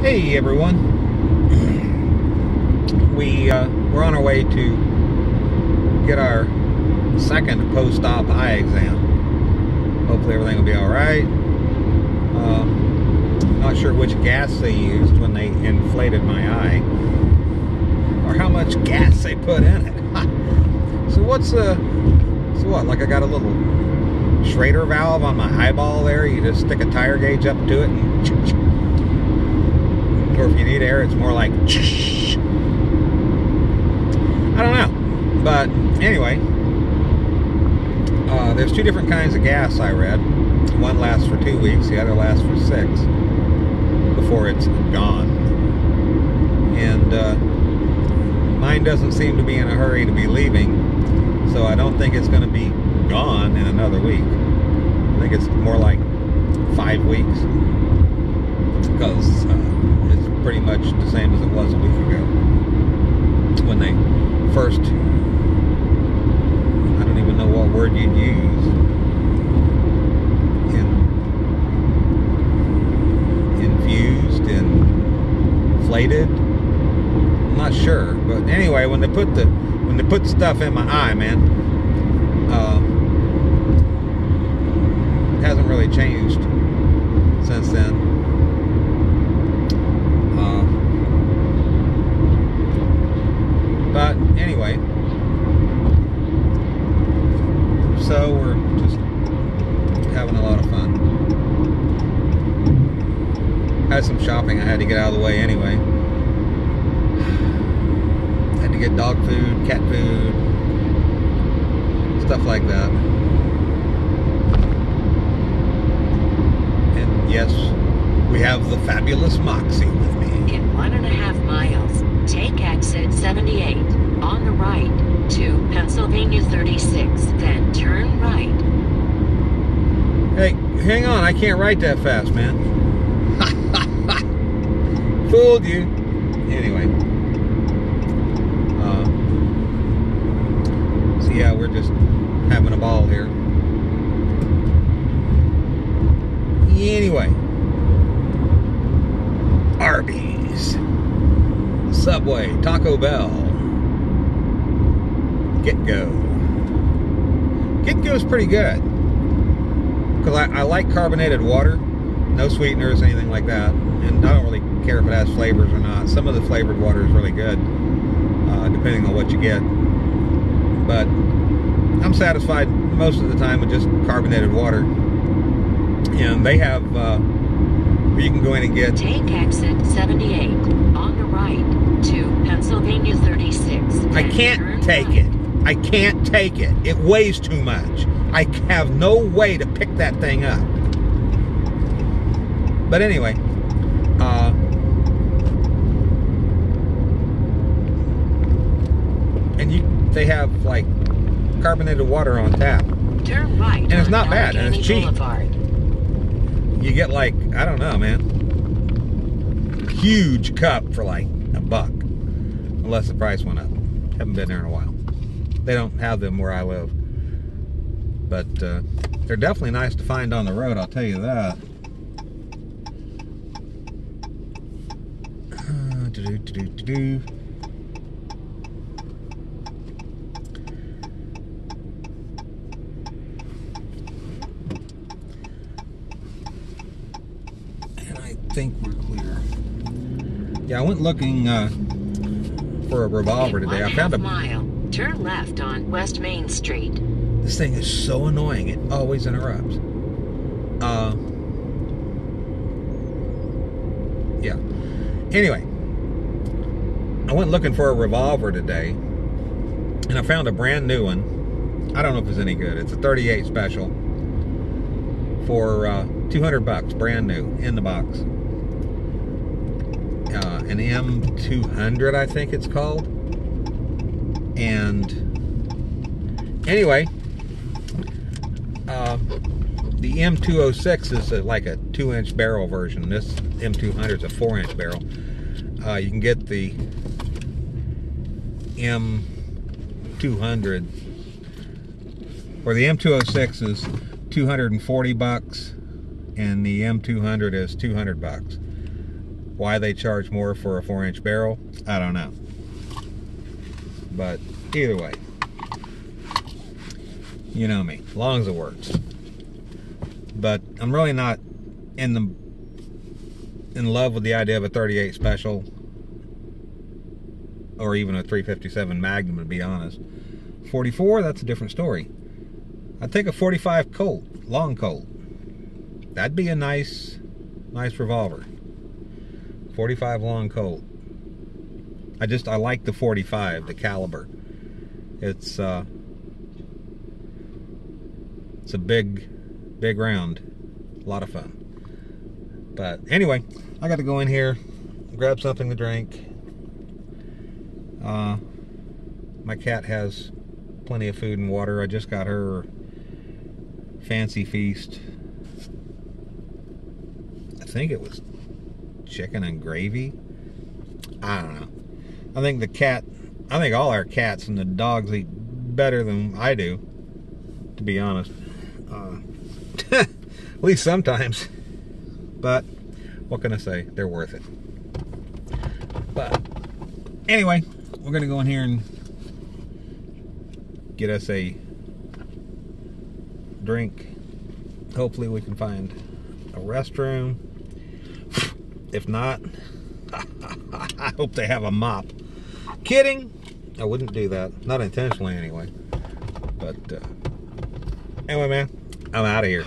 Hey everyone. We uh, we're on our way to get our second post-op eye exam. Hopefully everything will be all right. Uh, not sure which gas they used when they inflated my eye, or how much gas they put in it. so what's uh, so what? Like I got a little Schrader valve on my eyeball there. You just stick a tire gauge up to it and or if you need air, it's more like. Shh. I don't know, but anyway, uh, there's two different kinds of gas. I read. One lasts for two weeks. The other lasts for six before it's gone. And uh, mine doesn't seem to be in a hurry to be leaving, so I don't think it's going to be gone in another week. I think it's more like five weeks because. Uh, pretty much the same as it was a week ago. When they first, I don't even know what word you'd use. In, infused, and inflated. I'm not sure, but anyway, when they put the when they put stuff in my eye, man, uh, it hasn't really changed since then. But anyway, so we're just having a lot of fun. Had some shopping I had to get out of the way anyway. Had to get dog food, cat food, stuff like that. And yes, we have the fabulous Moxie with me. In one and a half miles, Take exit 78 on the right to Pennsylvania 36, then turn right. Hey, hang on, I can't write that fast, man. Fooled you. Anyway. Uh, so yeah, we're just having a ball here. Anyway. Arby's. Subway, Taco Bell, GetGo. Get Go is pretty good because I, I, like carbonated water, no sweeteners, anything like that, and I don't really care if it has flavors or not. Some of the flavored water is really good, uh, depending on what you get. But I'm satisfied most of the time with just carbonated water, and they have. Uh, you can go in and get. Take exit 78 on the right to Pennsylvania 36. I can't take it. I can't take it. It weighs too much. I have no way to pick that thing up. But anyway, uh, and you they have like carbonated water on tap. Turn right. And it's not bad, and it's cheap. Boulevard. You get like I don't know, man. Huge cup for like a buck, unless the price went up. Haven't been there in a while. They don't have them where I live, but uh, they're definitely nice to find on the road. I'll tell you that. Uh. And I think we're clear. Yeah, I went looking uh, for a revolver today. I found a mile. Turn left on West Main Street. This thing is so annoying. It always interrupts. Uh, yeah. Anyway, I went looking for a revolver today, and I found a brand new one. I don't know if it's any good. It's a 38 special for uh, 200 bucks, brand new, in the box uh, an M200, I think it's called. And anyway, uh, the M206 is a, like a two inch barrel version. This M200 is a four inch barrel. Uh, you can get the M200 or the M206 is 240 bucks and the M200 is 200 bucks Why they charge more for a four inch barrel, I don't know. But either way, you know me, long as it works. But I'm really not in the in love with the idea of a 38 special or even a 357 Magnum to be honest. 44, that's a different story. I'd take a 45 Colt, long Colt. That'd be a nice, nice revolver. 45 long Colt. I just I like the 45, the caliber. It's uh, it's a big, big round. A lot of fun. But anyway, I got to go in here, grab something to drink. Uh, my cat has plenty of food and water. I just got her fancy feast. I think it was chicken and gravy. I don't know. I think the cat, I think all our cats and the dogs eat better than I do, to be honest. Uh, at least sometimes. But what can I say? They're worth it. But anyway, we're gonna go in here and get us a drink. Hopefully, we can find a restroom. If not, I hope they have a mop. Kidding. I wouldn't do that. Not intentionally, anyway. But, uh, anyway, man, I'm out of here.